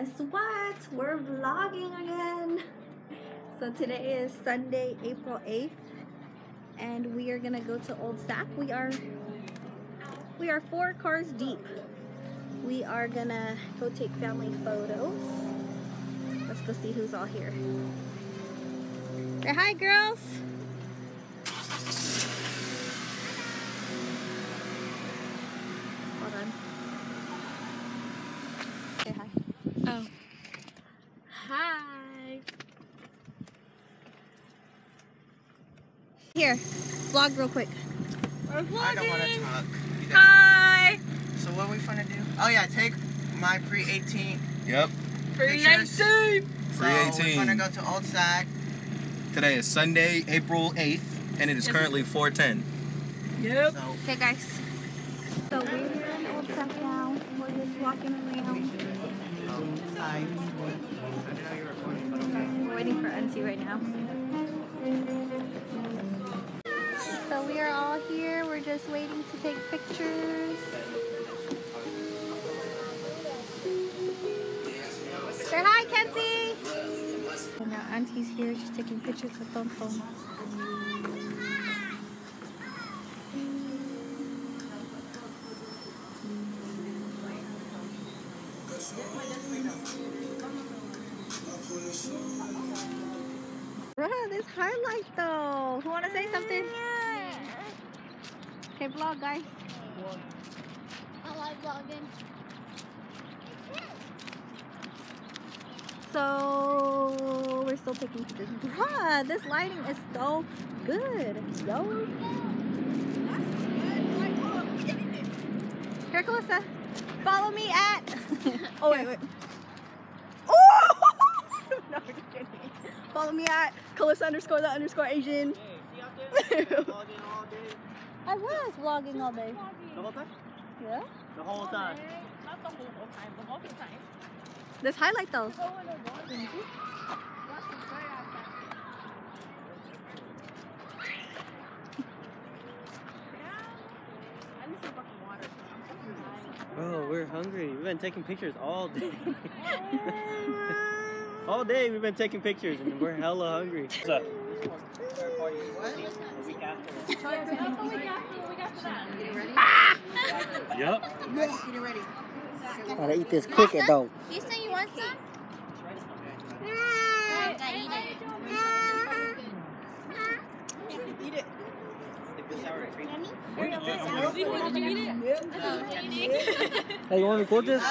guess what? We're vlogging again. So today is Sunday, April 8th, and we are gonna go to Old Sac. We are we are four cars deep. We are gonna go take family photos. Let's go see who's all here. Say hi, girls. Hold on. Say hi. Oh. Hi. Here, vlog real quick. We're I don't want to talk. Hi. So what are we gonna do? Oh yeah, take my pre-18 Yep. Pretty Pictures. nice. So Pre-18. we're gonna go to Old Sac. Today is Sunday, April 8th, and it is currently 410. Yep. So Okay, guys. So we're here in Old Sac now. We're just walking around. Um, hi. I know you were recording, but okay. We're waiting for NC right now. Just waiting to take pictures. Say hi, Kenzie. Now Auntie's here. She's taking pictures with Tonton. Bro, this highlight though. Who wanna say something? Okay, vlog guys. I like vlogging. So we're still taking pictures. Bruh, this lighting is so good. Yo. Here, Calissa. Follow me at. oh wait, wait. Oh! no, I'm just kidding. Follow me at Calissa underscore the underscore Asian. I was vlogging all day. The whole time? Yeah. The whole time. This highlight though. Oh, we're hungry. We've been taking pictures all day. all day we've been taking pictures and we're hella hungry. What's up? Ah! Yep. Gotta eat this cricket though. You say you want some? Hey, you want to record this?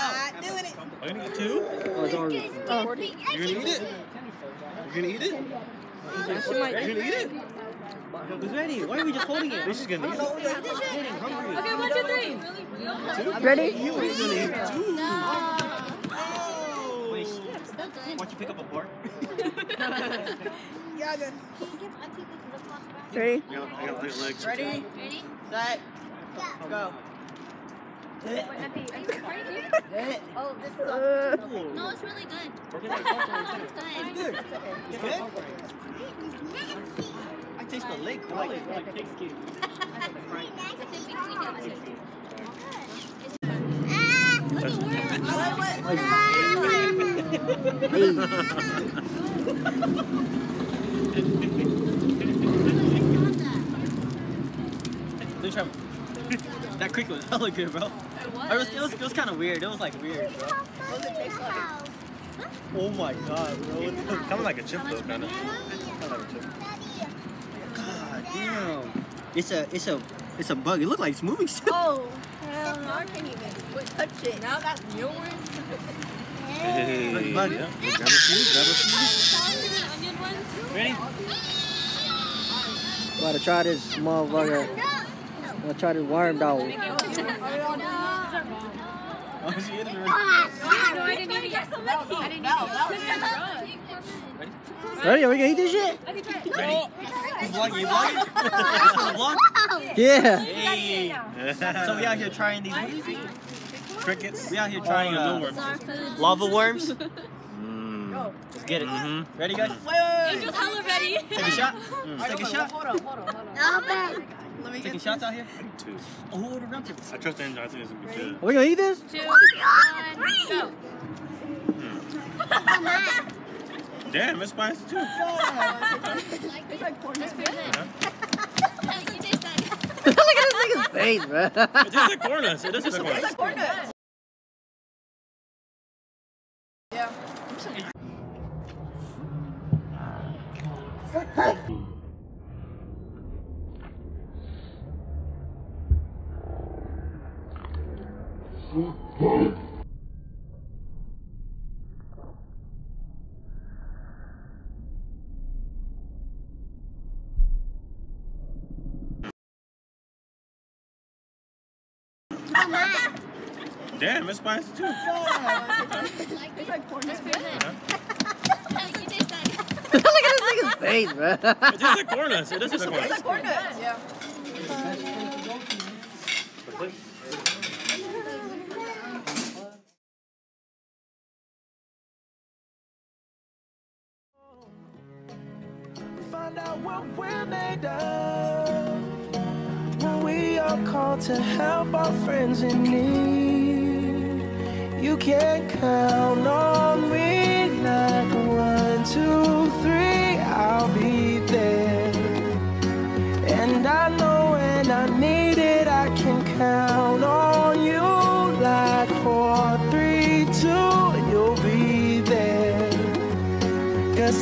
Are you gonna get two? Oh, it's already. You're gonna eat it? You're gonna eat it? You're gonna eat it? Who's ready? Why are we just holding it? This is gonna eat it. Getting hungry. Okay, one, two, three. Ready? He's gonna eat two. Wait, why don't you pick up a fork? Ready? I got, I got legs. Ready? Ready? Set. Go. Oh, this is Uh, No, it's really good. It's good. It's good? It's good? I taste the lake. I like it. Like, tastes good. Let me try. That cricket was hella good, bro. It was. It was, it was, it was kind of weird. It was like weird, bro. Oh my god, bro. Kind of like a chip though, kind of. Kind of like a chip. God damn. It's a. It's a. It's a bug. It looked like it's moving still. oh, hell no, I can't even touch it. Now that's yours. Hey, Look, bud. yeah. Grab a few, grab a few. Onion ones? Ready? Gotta try this motherfucker. Gotta try this worm dog. Oh, she hit it already. No, I didn't even get so many. I didn't even get Ready? Are we gonna eat this shit? Ready? You vlogging? You vlogging? This for the vlog? Yeah. Hey. So we out here trying these. What is these? Crickets. We out here trying uh, larva worms. Mm. Let's get it. Mhm. Ready, guys? Angel's hella ready. Take a shot. Take a shot. Hold on, hold on, hold on. Let me Taking get shots out here. Two. Oh, the round tip. I trust the engine. I think it's gonna be good. Are we gonna eat this? Two, one, go. Mm. Damn, it's spicy too. Look at this nigga's face, bro. It tastes like corn nuts. It doesn't taste like corn nuts. Damn, it's spicy too. it's like corn. It's pretty good. Look at this nigga's face, bro. It tastes like corn nuts. It doesn't taste like corn nuts. It's like corn Find out we're made of. When we are called to help our friends in need. You can count on me like one, two, three, I'll be there. And I know when I need it, I can count